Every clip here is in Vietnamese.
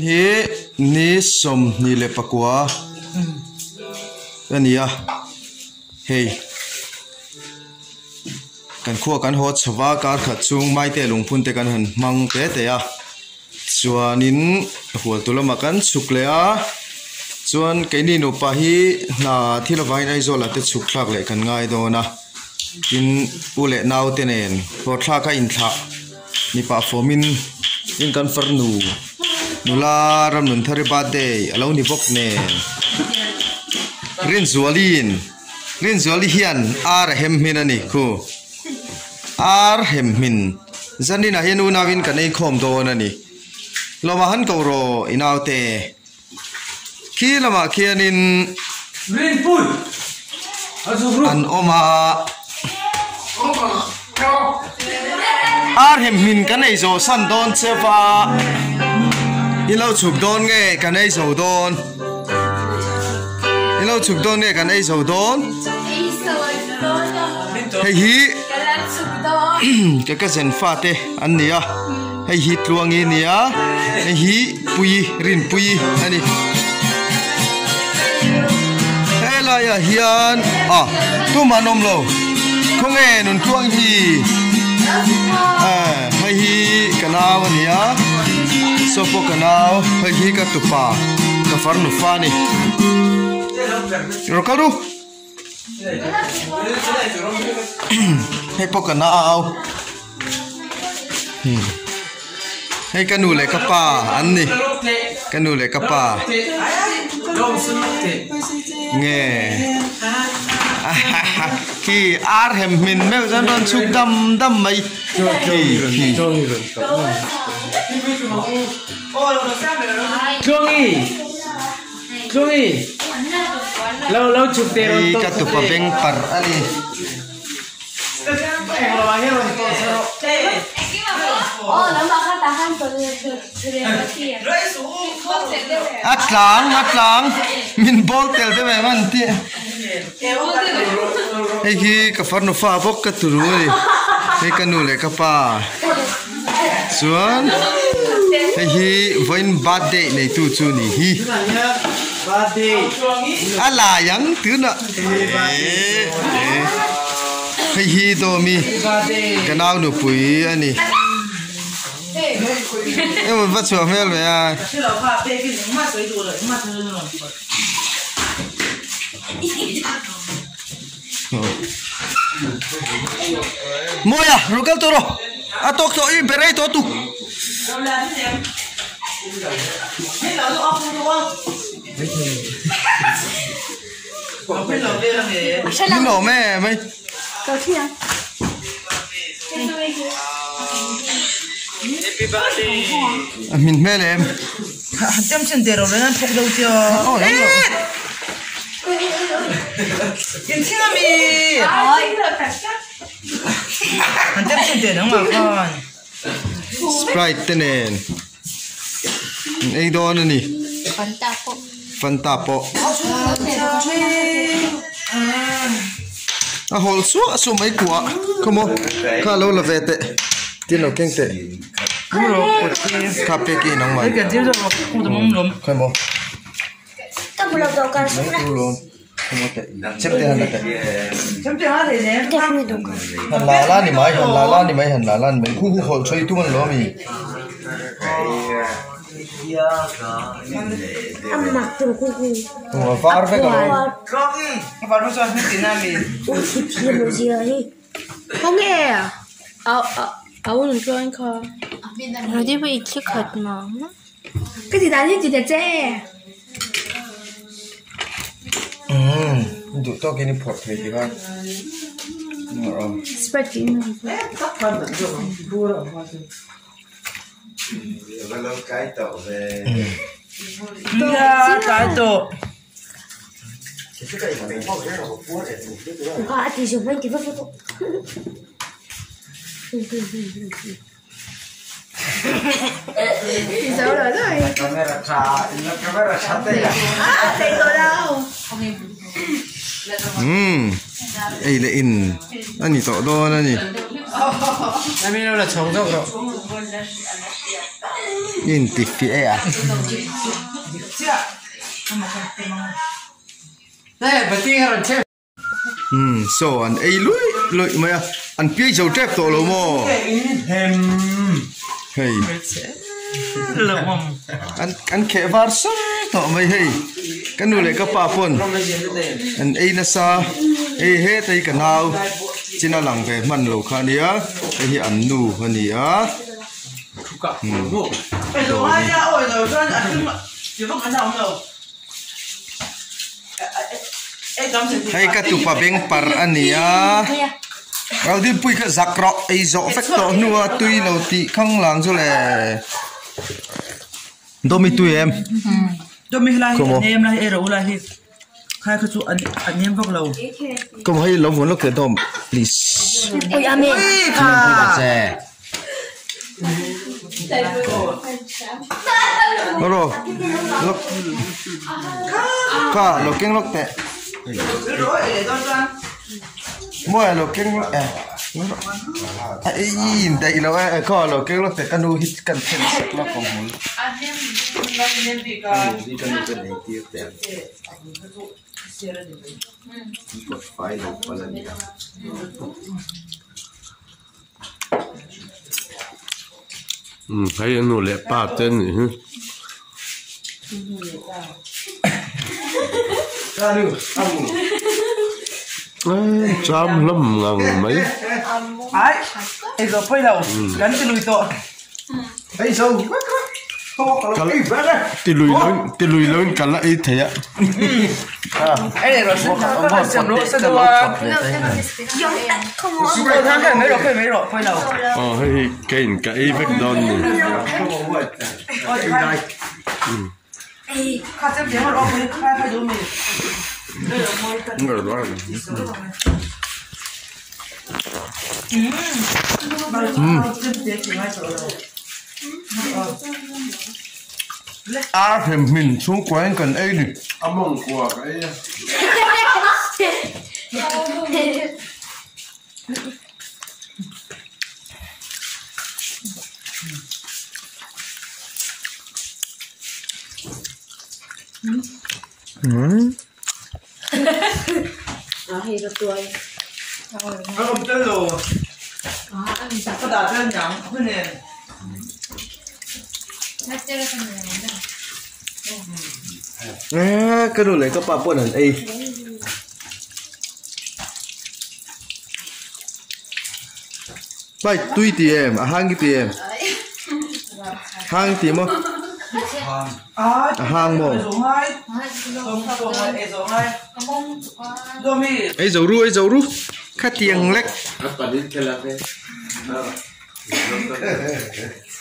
hi ni som ni le pakua ania hei kan khuwa kan hot chawa kar khat chung mai te lungphun te kan han mang te te a chuanin hual tulama kan chuk le a chuan keini no pa hi na thila vain ai zola te chuk thlak le kan ngai do na tin ule nau te nen ho thla ka in thla ni pa fomin in kan farnu nula ram nun thari birthday alo ni bok nen rin zualin rin zuali hian ar hem min ani khu ar hem min zanin a hian una win kanei khom do ani. Loma han ko ro inaute khi lama khianin Rin pui. Azu an oma. Ar hem min kanei zo san don chewa ilo chuk don nge kanei zo don ilo chuk don cần kanei zo don hei hi cái cái dân pha thế anh nia hay hi luang in nia hay hi pui rin pui. Anh hay là ya hiền à tu mà nom lo không nghe nun tuang hi à hi cái nào nia so po cái nào hi cái tupa. Cái phar nu pha ni rồi đâu po cái nào hay cái nụ lệ cái pa anh nè cái nụ lệ pa. Nghe khi ar hem min mèo ra don chuk dam dam mai. Khi khi Jongi. Jongi. Lâu lâu chụp te rồi. ai cái tụ pa beng par ali Oh, lama ka tahan to Surya atlang atlang min bol tel de me man ti ai hi ka far no fa bok ka turu ai ai ka nu le ka pa chuan thế hi voin birthday này tu chu ni hi. À là yang thứ na thế hi to mi. Cái nào nau nu anh ani em một bắt chuột mel à. à, rồi à. Moya, rugal toro. Atok to im berai to tu. Ni no me mai. Cầu thi à? Min mel em. Tem chen de ro le nan thok do tio. Oh, em rồi. Yin thing mi. Han tem chen de nang ma kon. Sprite tenen. Ei do na ni. Fanta po. Fanta po. A hol su a su mai kwa. Como ka lo la vete. Tin lo keng te. Ru ro ko ti. Ka pe ki nang mai. Ai ke ti ro ko de mong lom. Kai mo. Ka bulo daw ka su na chemte tiền? chemte ha de ne defne do ka la la ni mai han la la ni mai han la la ni mấy khu khu khol choi tu man lo mi amma tu khu khu. Wa far ve ka lo kogi far mo sa ni na mi u chi mo ji ari không nghe à? À à ôn cho anh coi rồi đi về chiếc khát mà cái gì đó chị đẹp trẻ du to kini phot thei ti ba ro spaghetti no ta pan da jo pura ma ti va lo kai to ve ya kai to Ah, ti sono 20 foto. Isaura, dai. La camera c'ha, la camera c'ha te. Ah, sei dorato. Thấy rồi đâu. Hmm. Ei le in. Ani to do na ni. Na mi lo la chong chong ro. in ti fi e à Chia. Đây, bà tiên rồi chứ. hmm so an ei lui lui maya an pi zo trap to lo mo hey Lợm mầm. an an khe var to mai hey kan nu le ka pa pon an ei na sa ei he tai ka nau china lang ve man lo kha nia ei hi an nu ha nia Cả. Ngủ. Ê, rồi hai ra ôi rồi cho anh ăn mà. Chỉ có cái nào đâu. Ê, cảm ơn hay ka tu pa beng par ania Al din cái ka zakro ei zo fek to nuwa tui no ti khang lang zo le do mi tu em ừ. Cho mình lại Como? anh em lại ê rồi lại hết. Khai cái chỗ anh anh em vóc lâu. kom hay lo von lo ke dom please Ui, ame. Ê, khà. che Oro, lok ka lo keng lok te Được rồi, để cho cho anh. mo lo keng lok eh ai in dai lo eh ka lo keng lok te kanu hit kan chen sak lo kom hol Anh em anh em thì cả. di kan kan nei ti te ko fai lo pala ni Ừ, thấy nó lẹ ba tên này hả? ka nu amu Ê, chăm lắm ngang mấy Ai. Ê, rồi quay đầu. Gắn cái lùi tội. Ai so ko ka lo ei ba na Tì lùi lớn, tì lùi lớn cả lại thế ạ. Ê, để rồi xin thắng các bạn xem lỗ sẽ đâu à. Rồi thắng cái mấy rồi, cái mấy rồi, quay đầu. Ờ, hay cái cái vết đòn này Ôi, khai. Khai xem tiếng mà lo khai khai khai giúp mình. Ngờ đó là a hem min chung kwang kan ei ni Âm mong của cái Nó không? Chơi rồi. Có đào chơi nhắm, cái này. à cái đồ lấy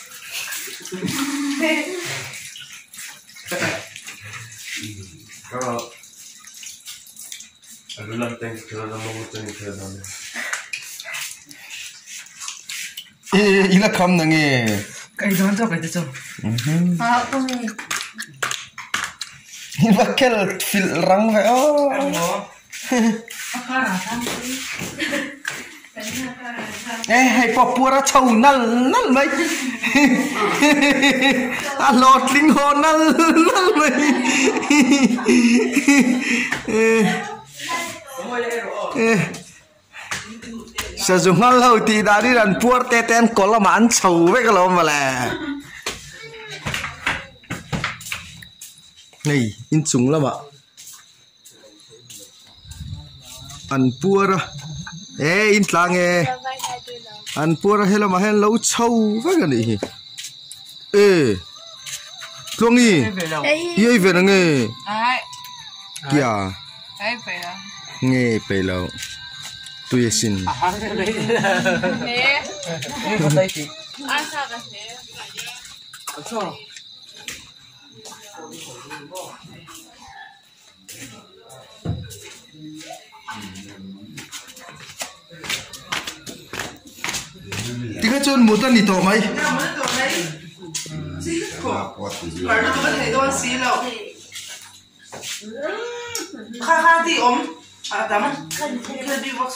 cái pa pon an ei Bai, tui ti em, a hang ti em. Hang ti mo, À, a hang mo. rồi hai. Rồi hai, rồi hai, rồi hai. Rồi mi. Ei zo ru, ei zo ru. Kha tiang lek. Apa đi cái là cái Kalau Ada. Ê. Cái đó cho mày. À lọt linh hồn. Ê. Ê. Sa lâu thì đã đi đàn pua tê tên có là mà ăn chầu với cái lâu mà là. Này, in súng lắm ạ. Ăn pua ra. Ê, in tlang ê. Ăn pua ra hay là mà hay lâu chầu với cái này. Ê. Tuông y. Yêu về nó nghe. Ai, Kìa. ai phải là Nghe bề lâu. Tôi xin. Nè, Có tay chị. ăn sao cả thế Tiga chon mutan ni to mai. Phải nó có thể đôi xí lậu. Kha kha thì ốm. À, tắm. Khi đi vắc